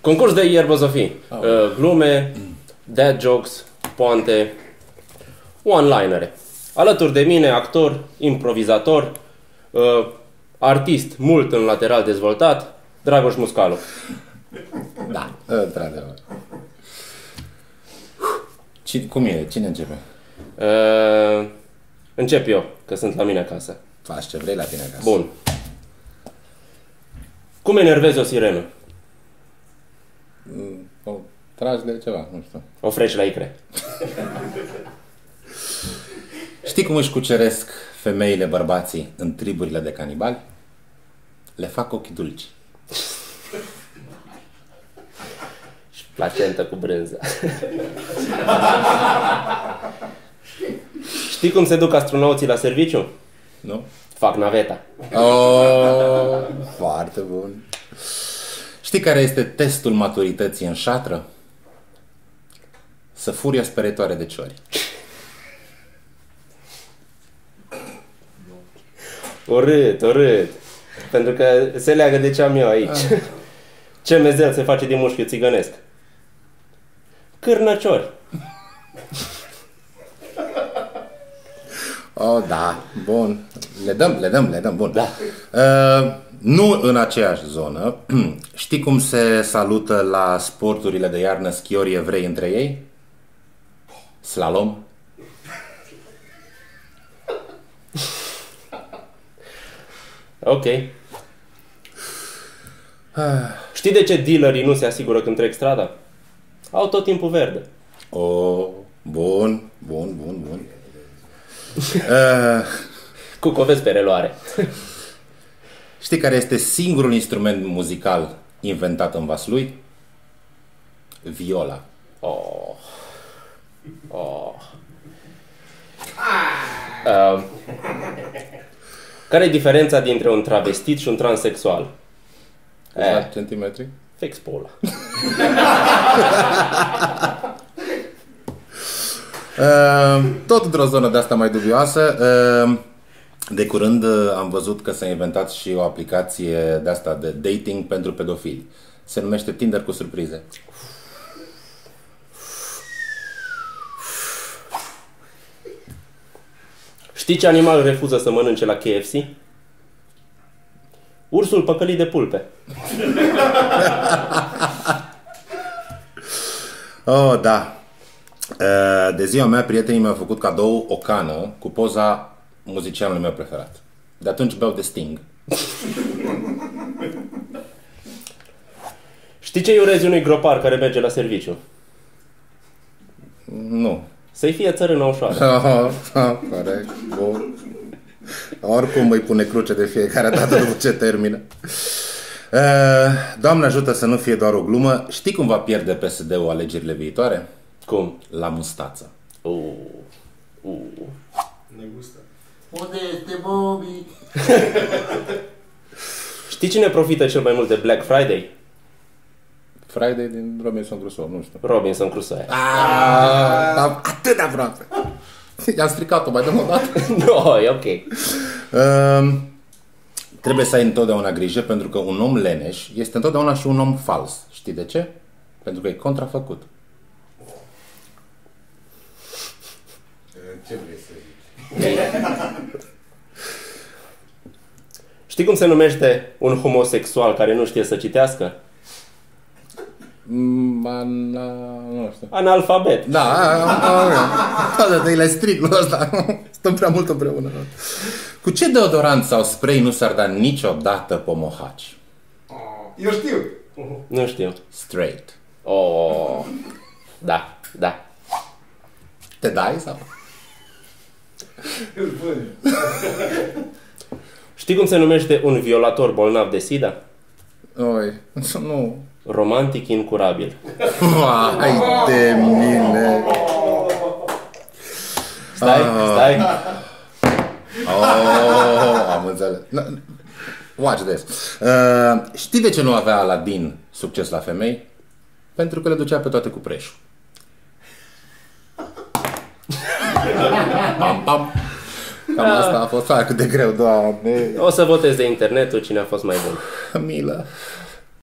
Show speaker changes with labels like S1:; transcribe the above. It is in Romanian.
S1: Concurs de ierbozofii. Uh, glume, dad jokes, poante, one-linere. Alături de mine, actor, improvizator, uh, artist mult în lateral dezvoltat, Dragoș Muscalu.
S2: Da, într-adevăr. Cine, cum e? Cine începe?
S1: Uh, încep eu, că sunt la mine acasă.
S2: Faci ce vrei la tine acasă.
S1: Bun. Cum enervezi o sirenă?
S2: Mm, O tragi de ceva, nu știu.
S1: O freci la icre.
S2: Știi cum își cuceresc femeile bărbații în triburile de canibali? Le fac ochi dulci.
S1: Și placentă cu brânză. Știi cum se duc astronauții la serviciu?
S2: Nu?
S1: Fac naveta.
S2: Oh, foarte bun. Știi care este testul maturității în șatră? Să furi o speretoare de ciori.
S1: Urât, urât. Pentru că se leagă de ce am eu aici. Ce mezel se face din mușchiul țigănesc? Cârnăciori.
S2: Oh, da, bun. Le dăm, le dăm, le dăm, bun.
S1: Da.
S2: Uh, nu în aceeași zonă. Știi cum se salută la sporturile de iarnă schiorii evrei între ei? Slalom?
S1: Ok. Știi de ce dealerii nu se asigură când trec strada? Au tot timpul verde.
S2: Oh, bun, bun, bun, bun. Uh,
S1: Cu covezi pe reloare.
S2: știi care este singurul instrument muzical inventat în Vaslui? Viola.
S1: Oh. Oh. Uh, care e diferența dintre un travestit și un transexual? Eh,
S2: centimetri?
S1: fix pe ăla.
S2: Uh, tot într-o zonă de asta mai dubioasă. Uh, de curând uh, am văzut că s-a inventat și o aplicație de asta de dating pentru pedofili. Se numește Tinder cu surprize.
S1: Știi ce animal refuză să mănânce la KFC? Ursul păcălit de pulpe.
S2: Oh, da. Uh, De ziua mea, prietenii mi-au făcut cadou o cană cu poza muzicianului meu preferat. De atunci beau de Sting.
S1: Știi ce îi urezi unui gropar care merge la serviciu?
S2: Nu.
S1: Să-i fie țărână ușoară.
S2: Corect. Bun. Oricum îi pune cruce de fiecare dată după ce termină. Uh, Doamne ajută să nu fie doar o glumă. Știi cum va pierde PSD-ul alegerile viitoare?
S1: Cum?
S2: La mustață.
S1: Uh. Uh.
S3: Unde este Bobby?
S1: Știi cine profită cel mai mult de Black Friday?
S2: Friday din Robinson Crusoe, nu știu.
S1: Robinson Crusoe.
S2: Ah, atât de aproape. I-am stricat-o mai dăm o dată.
S1: no, e ok.
S2: Uh, trebuie să ai întotdeauna grijă pentru că un om leneș este întotdeauna și un om fals. Știi de ce? Pentru că e contrafăcut.
S3: Ce vrei să zici?
S1: Știi cum se numește un homosexual care nu știe să citească?
S2: Mm, ana, nu știu.
S1: Analfabet.
S2: Da, toate de le stric lui ăsta. Stăm prea mult împreună. Cu ce deodorant sau spray nu s-ar da niciodată pomohaci?
S3: Eu știu.
S1: Nu știu.
S2: Straight.
S1: Oh. Da, da.
S2: Te dai sau?
S3: Îl vând.
S1: Știi cum se numește un violator bolnav de SIDA?
S2: Oi, nu.
S1: Romantic incurabil.
S2: Vai de mine.
S1: Stai, stai.
S2: Oh, am înțeles. No, Watch this. Uh, știi de ce nu avea Aladdin succes la femei? Pentru că le ducea pe toate cu preșul. Pam, pam. Cam asta a fost. Hai cât de greu, doamne.
S1: O să votez de internetul cine a fost mai bun.
S2: Milă.